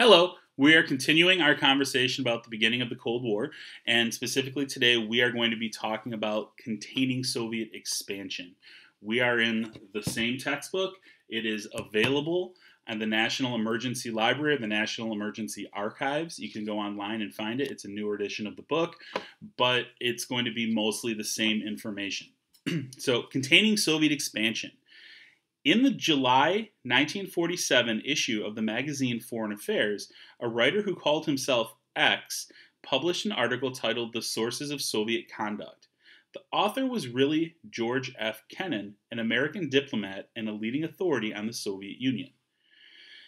Hello. We are continuing our conversation about the beginning of the Cold War, and specifically today, we are going to be talking about containing Soviet expansion. We are in the same textbook. It is available at the National Emergency Library, the National Emergency Archives. You can go online and find it. It's a newer edition of the book, but it's going to be mostly the same information. so, containing Soviet expansion. In the July 1947 issue of the magazine Foreign Affairs, a writer who called himself X published an article titled The Sources of Soviet Conduct. The author was really George F. Kennan, an American diplomat and a leading authority on the Soviet Union.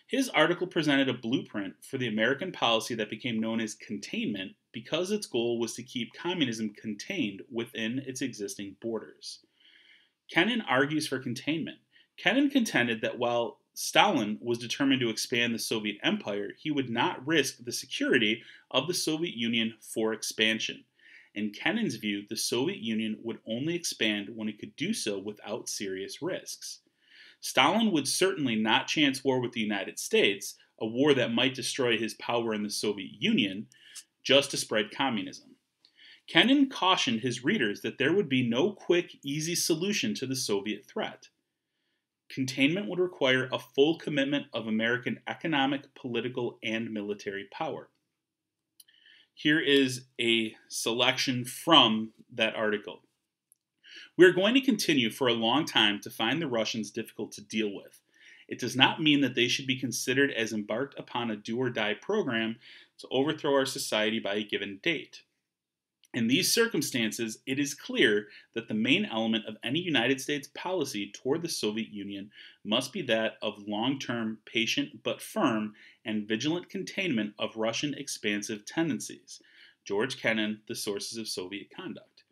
His article presented a blueprint for the American policy that became known as containment because its goal was to keep communism contained within its existing borders. Kennan argues for containment Kennan contended that while Stalin was determined to expand the Soviet Empire, he would not risk the security of the Soviet Union for expansion. In Kennan's view, the Soviet Union would only expand when it could do so without serious risks. Stalin would certainly not chance war with the United States, a war that might destroy his power in the Soviet Union, just to spread communism. Kennan cautioned his readers that there would be no quick, easy solution to the Soviet threat containment would require a full commitment of American economic, political, and military power. Here is a selection from that article. We are going to continue for a long time to find the Russians difficult to deal with. It does not mean that they should be considered as embarked upon a do or die program to overthrow our society by a given date. In these circumstances, it is clear that the main element of any United States policy toward the Soviet Union must be that of long term, patient but firm, and vigilant containment of Russian expansive tendencies. George Kennan, The Sources of Soviet Conduct.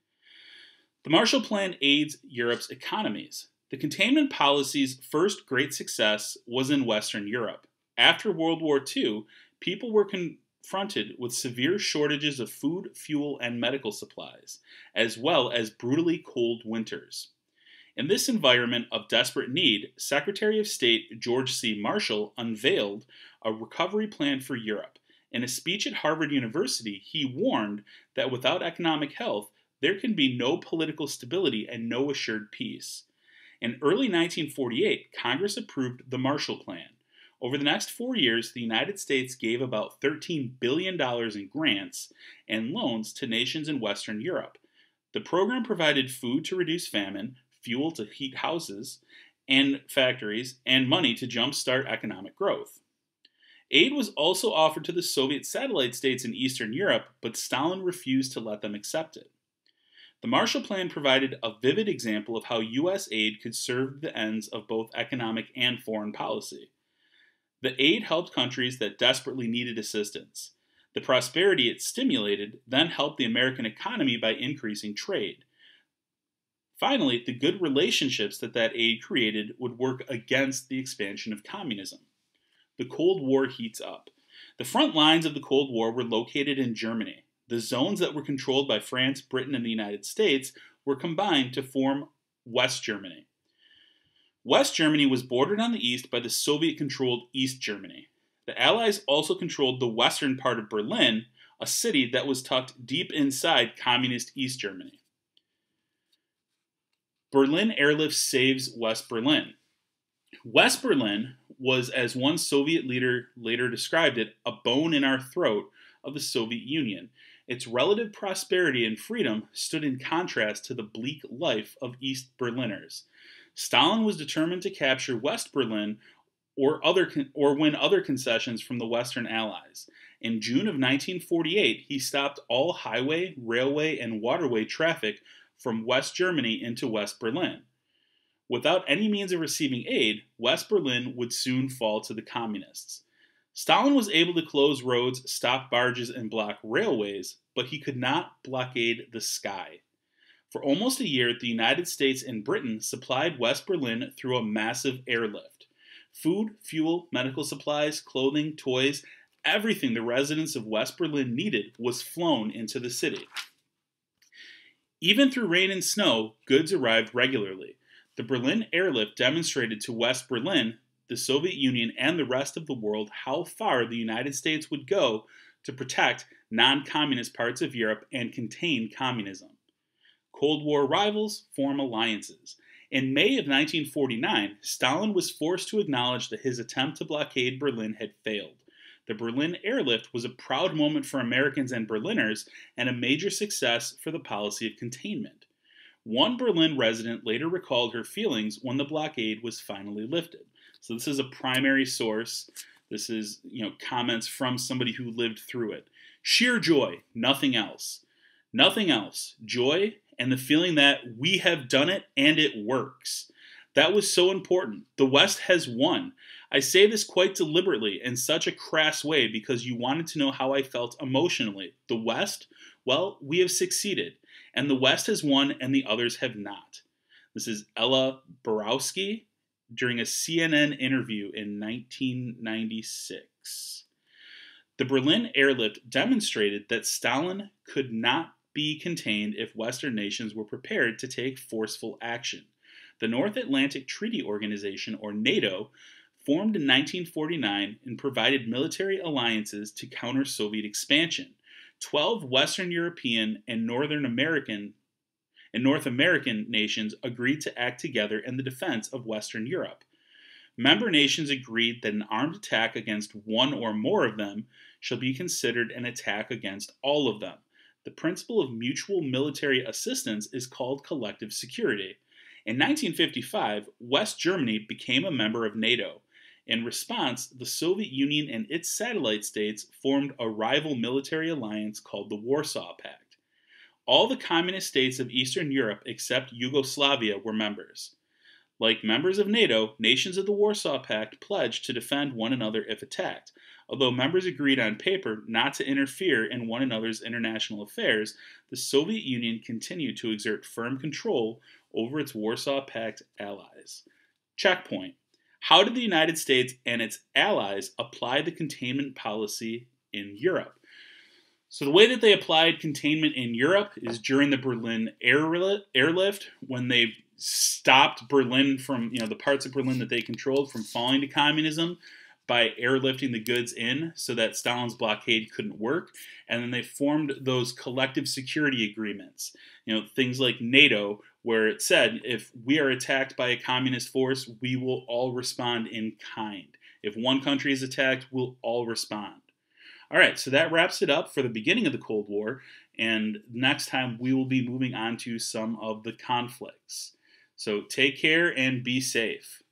The Marshall Plan aids Europe's economies. The containment policy's first great success was in Western Europe. After World War II, people were con- confronted with severe shortages of food, fuel, and medical supplies, as well as brutally cold winters. In this environment of desperate need, Secretary of State George C. Marshall unveiled a recovery plan for Europe. In a speech at Harvard University, he warned that without economic health, there can be no political stability and no assured peace. In early 1948, Congress approved the Marshall Plan, over the next four years, the United States gave about $13 billion in grants and loans to nations in Western Europe. The program provided food to reduce famine, fuel to heat houses and factories, and money to jumpstart economic growth. Aid was also offered to the Soviet satellite states in Eastern Europe, but Stalin refused to let them accept it. The Marshall Plan provided a vivid example of how U.S. aid could serve the ends of both economic and foreign policy. The aid helped countries that desperately needed assistance. The prosperity it stimulated then helped the American economy by increasing trade. Finally, the good relationships that that aid created would work against the expansion of communism. The Cold War heats up. The front lines of the Cold War were located in Germany. The zones that were controlled by France, Britain, and the United States were combined to form West Germany. West Germany was bordered on the east by the Soviet controlled East Germany. The Allies also controlled the western part of Berlin, a city that was tucked deep inside communist East Germany. Berlin airlift saves West Berlin. West Berlin was, as one Soviet leader later described it, a bone in our throat of the Soviet Union. Its relative prosperity and freedom stood in contrast to the bleak life of East Berliners. Stalin was determined to capture West Berlin or, other or win other concessions from the Western Allies. In June of 1948, he stopped all highway, railway, and waterway traffic from West Germany into West Berlin. Without any means of receiving aid, West Berlin would soon fall to the Communists. Stalin was able to close roads, stop barges, and block railways, but he could not blockade the sky. For almost a year, the United States and Britain supplied West Berlin through a massive airlift. Food, fuel, medical supplies, clothing, toys, everything the residents of West Berlin needed was flown into the city. Even through rain and snow, goods arrived regularly. The Berlin airlift demonstrated to West Berlin the Soviet Union and the rest of the world how far the United States would go to protect non communist parts of Europe and contain communism. Cold War rivals form alliances. In May of 1949, Stalin was forced to acknowledge that his attempt to blockade Berlin had failed. The Berlin airlift was a proud moment for Americans and Berliners and a major success for the policy of containment. One Berlin resident later recalled her feelings when the blockade was finally lifted. So this is a primary source. This is, you know, comments from somebody who lived through it. Sheer joy, nothing else. Nothing else. Joy and the feeling that we have done it and it works. That was so important. The West has won. I say this quite deliberately in such a crass way because you wanted to know how I felt emotionally. The West, well, we have succeeded, and the West has won and the others have not. This is Ella Borowski during a CNN interview in 1996. The Berlin airlift demonstrated that Stalin could not be contained if Western nations were prepared to take forceful action. The North Atlantic Treaty Organization, or NATO, formed in 1949 and provided military alliances to counter Soviet expansion. Twelve Western European and Northern American and North American nations agreed to act together in the defense of Western Europe. Member nations agreed that an armed attack against one or more of them shall be considered an attack against all of them. The principle of mutual military assistance is called collective security. In 1955, West Germany became a member of NATO. In response, the Soviet Union and its satellite states formed a rival military alliance called the Warsaw Pact. All the communist states of Eastern Europe except Yugoslavia were members. Like members of NATO, nations of the Warsaw Pact pledged to defend one another if attacked. Although members agreed on paper not to interfere in one another's international affairs, the Soviet Union continued to exert firm control over its Warsaw Pact allies. Checkpoint. How did the United States and its allies apply the containment policy in Europe? So, the way that they applied containment in Europe is during the Berlin airlift when they stopped Berlin from, you know, the parts of Berlin that they controlled from falling to communism by airlifting the goods in so that Stalin's blockade couldn't work. And then they formed those collective security agreements, you know, things like NATO, where it said if we are attacked by a communist force, we will all respond in kind. If one country is attacked, we'll all respond. All right, so that wraps it up for the beginning of the Cold War. And next time, we will be moving on to some of the conflicts. So take care and be safe.